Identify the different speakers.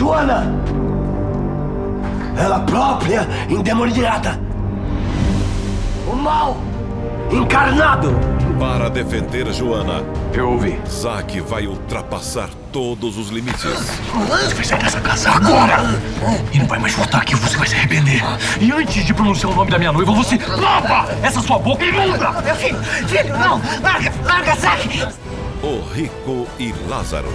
Speaker 1: Joana! Ela própria endemoniada! O mal encarnado!
Speaker 2: Para defender Joana,
Speaker 3: Eu ouvi.
Speaker 2: Zack vai ultrapassar todos os limites.
Speaker 3: Você vai sair dessa casa agora! E não vai mais voltar aqui, você vai se arrepender. E antes de pronunciar o nome da minha noiva, você lava essa sua boca imunda!
Speaker 4: Meu filho, filho, não! Larga, larga, Zack!
Speaker 2: O Rico e Lázaro.